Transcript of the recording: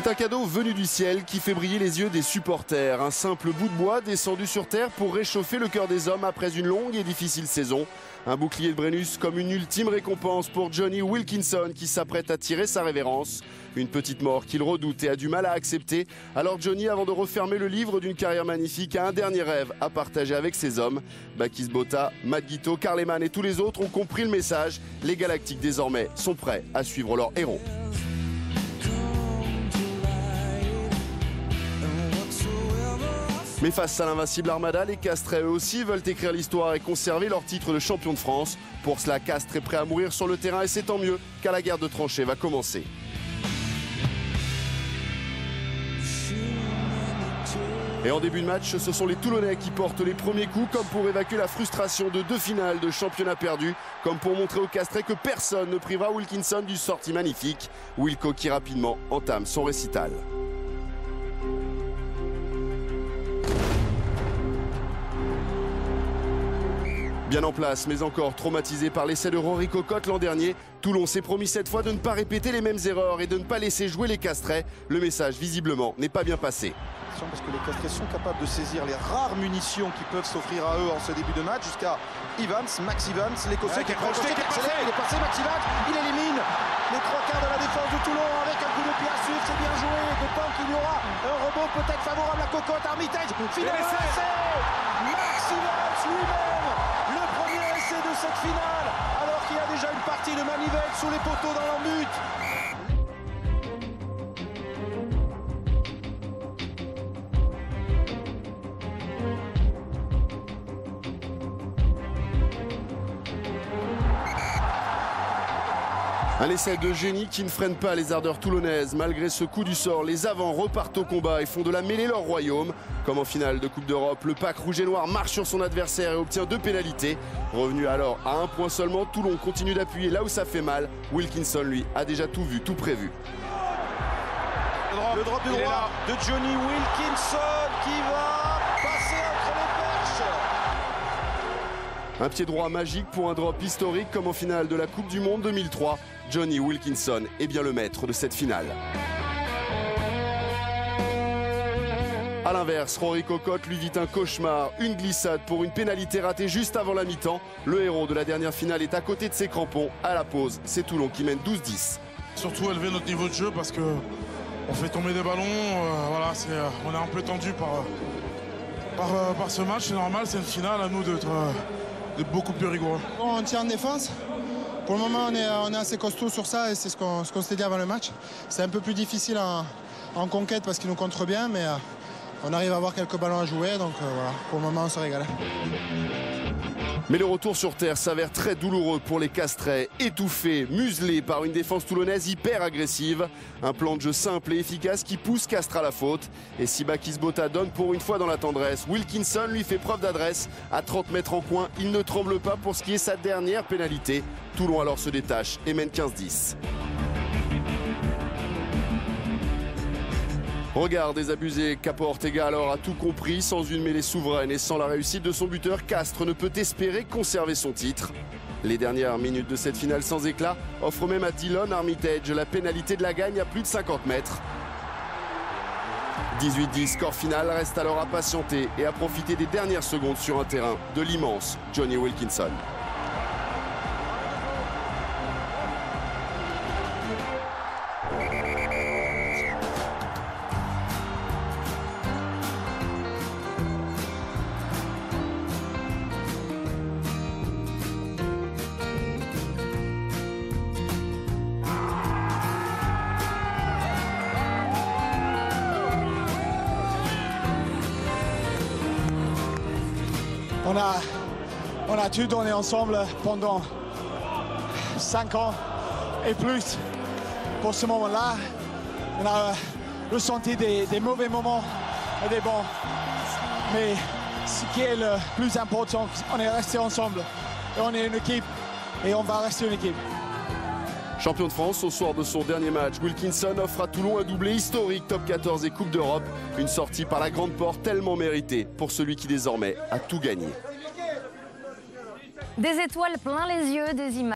C'est un cadeau venu du ciel qui fait briller les yeux des supporters. Un simple bout de bois descendu sur terre pour réchauffer le cœur des hommes après une longue et difficile saison. Un bouclier de Brennus comme une ultime récompense pour Johnny Wilkinson qui s'apprête à tirer sa révérence. Une petite mort qu'il redoute et a du mal à accepter. Alors Johnny, avant de refermer le livre d'une carrière magnifique, a un dernier rêve à partager avec ses hommes. Bakis Bota, Matt Guito, Carleman et tous les autres ont compris le message. Les Galactiques désormais sont prêts à suivre leur héros. Mais face à l'invincible Armada, les Castres eux aussi veulent écrire l'histoire et conserver leur titre de champion de France. Pour cela, Castres est prêt à mourir sur le terrain et c'est tant mieux car la guerre de tranchées va commencer. Et en début de match, ce sont les Toulonnais qui portent les premiers coups, comme pour évacuer la frustration de deux finales de championnat perdu, comme pour montrer aux Castrés que personne ne privera Wilkinson du sortie magnifique. Wilco qui rapidement entame son récital. Bien en place, mais encore traumatisé par l'essai de Rory Cocotte l'an dernier, Toulon s'est promis cette fois de ne pas répéter les mêmes erreurs et de ne pas laisser jouer les Castrets. Le message, visiblement, n'est pas bien passé. Parce que les Castrets sont capables de saisir les rares munitions qui peuvent s'offrir à eux en ce début de match, jusqu'à Evans, Max Evans, l'Écossais qui est projeté, qui accélère, il est passé, Max Evans, il élimine les trois quarts de la défense de Toulon avec un coup de pied à suivre, c'est bien joué, d'autant qu'il y aura un rebond peut-être favorable à Cocotte, Armitage, finalement Max Evans lui-même cette finale alors qu'il y a déjà une partie de manivelle sous les poteaux dans leur but. Un essai de génie qui ne freine pas les ardeurs toulonnaises. Malgré ce coup du sort, les avants repartent au combat et font de la mêlée leur royaume. Comme en finale de Coupe d'Europe, le pack rouge et noir marche sur son adversaire et obtient deux pénalités. Revenu alors à un point seulement, Toulon continue d'appuyer là où ça fait mal. Wilkinson, lui, a déjà tout vu, tout prévu. Le drop, du droit de Johnny Wilkinson qui va Un pied droit magique pour un drop historique comme en finale de la Coupe du Monde 2003. Johnny Wilkinson est bien le maître de cette finale. A l'inverse, Rory Cocotte lui vit un cauchemar, une glissade pour une pénalité ratée juste avant la mi-temps. Le héros de la dernière finale est à côté de ses crampons. À la pause, c'est Toulon qui mène 12-10. Surtout élever notre niveau de jeu parce que on fait tomber des ballons. Euh, euh, on est un peu tendu par, par, par ce match. C'est normal, c'est une finale à nous d'être beaucoup plus rigoureux. On tient en défense. Pour le moment, on est, assez costaud sur ça et c'est ce qu'on s'était dit avant le match. C'est un peu plus difficile en, conquête parce qu'il nous contre bien, mais euh, on arrive à avoir quelques ballons à jouer. Donc euh, voilà, pour le moment, on se régale. Mais le retour sur terre s'avère très douloureux pour les Castrets, étouffés, muselés par une défense toulonnaise hyper agressive. Un plan de jeu simple et efficace qui pousse Castres à la faute. Et si Bakis-Bota donne pour une fois dans la tendresse, Wilkinson lui fait preuve d'adresse. À 30 mètres en coin, il ne tremble pas pour ce qui est sa dernière pénalité. Toulon alors se détache et mène 15-10. Regard désabusé, Capo Ortega alors a tout compris. Sans une mêlée souveraine et sans la réussite de son buteur, Castres ne peut espérer conserver son titre. Les dernières minutes de cette finale sans éclat offrent même à Dillon Armitage la pénalité de la gagne à plus de 50 mètres. 18-10, score final, reste alors à patienter et à profiter des dernières secondes sur un terrain de l'immense Johnny Wilkinson. On a tout donné ensemble pendant 5 ans et plus. Pour ce moment-là, on a ressenti des, mauvais moments et des bons. Mais ce qui est le plus important, on est resté ensemble. Et on est une équipe et on va rester une équipe. Champion de France au soir de son dernier match, Wilkinson offre à Toulon un doublé historique top 14 et Coupe d'Europe. Une sortie par la grande porte tellement méritée pour celui qui désormais a tout gagné. Des étoiles plein les yeux, des images.